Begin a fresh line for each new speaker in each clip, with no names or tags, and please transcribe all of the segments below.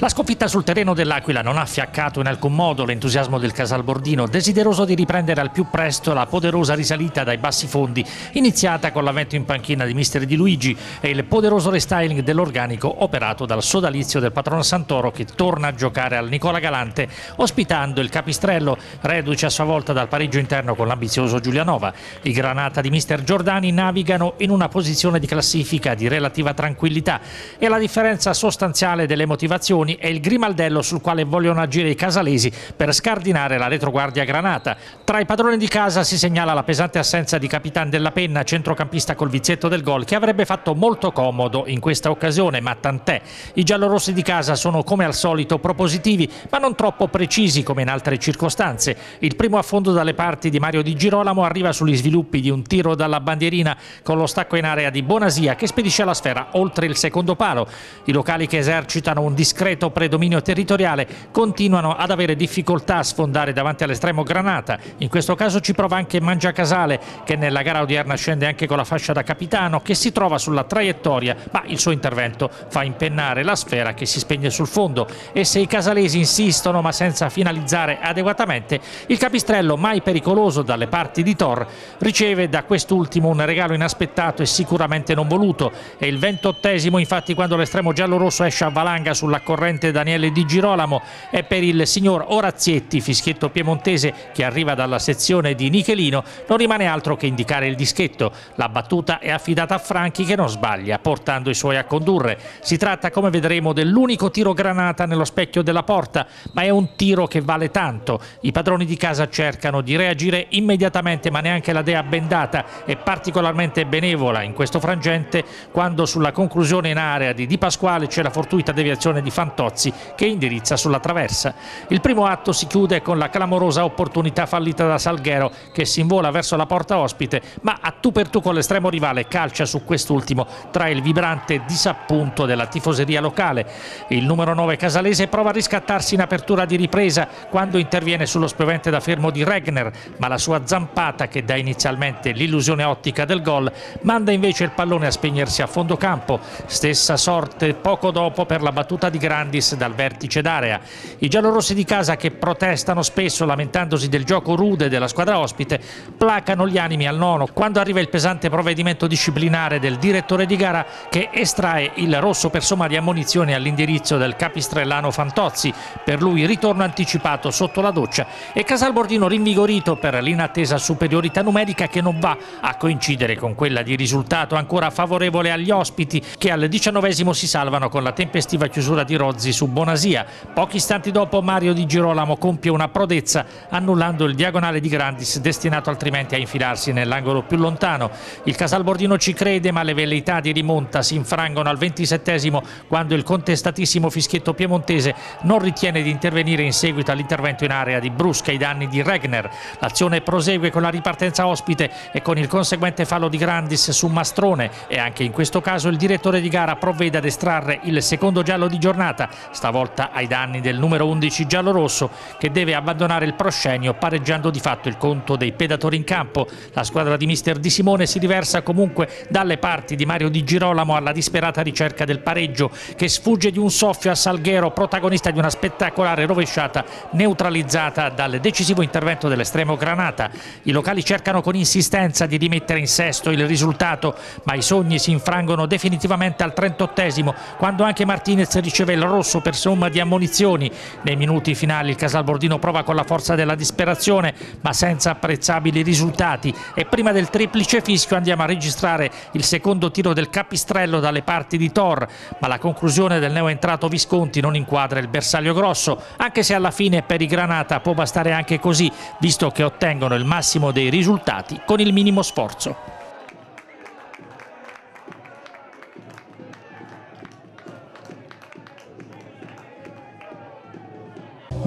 La sconfitta sul terreno dell'Aquila non ha fiaccato in alcun modo l'entusiasmo del Casalbordino, desideroso di riprendere al più presto la poderosa risalita dai bassi fondi, iniziata con l'avvento in panchina di Mister Di Luigi e il poderoso restyling dell'organico operato dal sodalizio del patrono Santoro che torna a giocare al Nicola Galante, ospitando il Capistrello, reduce a sua volta dal pareggio interno con l'ambizioso Giulianova. I Granata di Mister Giordani navigano in una posizione di classifica di relativa tranquillità e la differenza sostanziale delle motivazioni Berlusconi è il grimaldello sul quale vogliono agire i casalesi per scardinare la retroguardia granata. Tra i padroni di casa si segnala la pesante assenza di Capitan della Penna, centrocampista col vizietto del gol, che avrebbe fatto molto comodo in questa occasione, ma tant'è. I giallorossi di casa sono come al solito propositivi, ma non troppo precisi come in altre circostanze. Il primo affondo dalle parti di Mario Di Girolamo arriva sugli sviluppi di un tiro dalla bandierina con lo stacco in area di Bonasia che spedisce la sfera oltre il secondo palo. I locali che esercitano un discreto discreto predominio territoriale continuano ad avere difficoltà a sfondare davanti all'estremo Granata. In questo caso ci prova anche Mangiacasale che nella gara odierna scende anche con la fascia da capitano che si trova sulla traiettoria ma il suo intervento fa impennare la sfera che si spegne sul fondo e se i casalesi insistono ma senza finalizzare adeguatamente il capistrello mai pericoloso dalle parti di Tor riceve da quest'ultimo un regalo inaspettato e sicuramente non voluto è il ventottesimo infatti quando l'estremo giallo-rosso esce a valanga sulla corrente concorrente Daniele Di Girolamo è per il signor Orazietti, fischietto piemontese che arriva dalla sezione di Nichelino, non rimane altro che indicare il dischetto. La battuta è affidata a Franchi che non sbaglia, portando i suoi a condurre. Si tratta, come vedremo, dell'unico tiro granata nello specchio della porta, ma è un tiro che vale tanto. I padroni di casa cercano di reagire immediatamente, ma neanche la dea bendata è particolarmente benevola in questo frangente quando sulla conclusione in area di Di Pasquale c'è la fortuita deviazione di Fantozzi Fantozzi che indirizza sulla traversa. Il primo atto si chiude con la clamorosa opportunità fallita da Salghero che si invola verso la porta ospite ma a tu per tu con l'estremo rivale calcia su quest'ultimo tra il vibrante disappunto della tifoseria locale. Il numero 9 casalese prova a riscattarsi in apertura di ripresa quando interviene sullo spiovente da fermo di Regner ma la sua zampata che dà inizialmente l'illusione ottica del gol manda invece il pallone a spegnersi a fondo campo. Stessa sorte poco dopo per la battuta di Grandi Grandis dal vertice d'area. I giallorossi di casa che protestano spesso lamentandosi del gioco rude della squadra ospite placano gli animi al nono quando arriva il pesante provvedimento disciplinare del direttore di gara che estrae il rosso per somma di ammonizioni all'indirizzo del capistrellano Fantozzi. Per lui ritorno anticipato sotto la doccia e Casalbordino rinvigorito per l'inattesa superiorità numerica che non va a coincidere con quella di risultato ancora favorevole agli ospiti che al diciannovesimo si salvano con la tempestiva chiusura di Rozzi Rozzi su Bonasia. Pochi istanti dopo Mario Di Girolamo compie una prodezza annullando il diagonale di Grandis destinato altrimenti a infilarsi nell'angolo più lontano. Il Casalbordino ci crede ma le velleità di rimonta si infrangono al ventisettesimo quando il contestatissimo fischietto piemontese non ritiene di intervenire in seguito all'intervento in area di Brusca ai danni di Regner. L'azione prosegue con la ripartenza ospite e con il conseguente fallo di Grandis su Mastrone e anche in questo caso il direttore di gara provvede ad estrarre il secondo giallo di giornata stavolta ai danni del numero 11 giallorosso che deve abbandonare il proscenio pareggiando di fatto il conto dei pedatori in campo. La squadra di mister Di Simone si diversa comunque dalle parti di Mario Di Girolamo alla disperata ricerca del pareggio che sfugge di un soffio a Salghero, protagonista di una spettacolare rovesciata neutralizzata dal decisivo intervento dell'estremo Granata. I locali cercano con insistenza di rimettere in sesto il risultato, ma i sogni si infrangono definitivamente al 38esimo quando anche Martinez riceve il rosso per somma di ammonizioni. Nei minuti finali il Casalbordino prova con la forza della disperazione ma senza apprezzabili risultati e prima del triplice fischio andiamo a registrare il secondo tiro del Capistrello dalle parti di Tor ma la conclusione del neoentrato Visconti non inquadra il bersaglio grosso anche se alla fine per i Granata può bastare anche così visto che ottengono il massimo dei risultati con il minimo sforzo.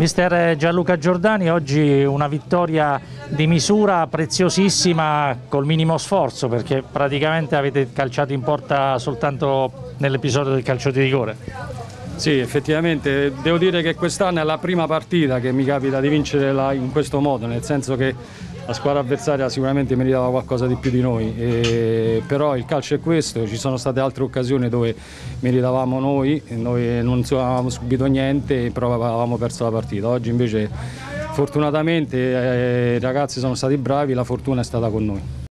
Mister Gianluca Giordani, oggi una vittoria di misura preziosissima col minimo sforzo perché praticamente avete calciato in porta soltanto nell'episodio del calcio di rigore.
Sì, effettivamente devo dire che quest'anno è la prima partita che mi capita di vincere in questo modo, nel senso che la squadra avversaria sicuramente meritava qualcosa di più di noi, e, però il calcio è questo, ci sono state altre occasioni dove meritavamo noi, noi non avevamo subito niente, però avevamo perso la partita. Oggi invece fortunatamente eh, i ragazzi sono stati bravi, la fortuna è stata con noi.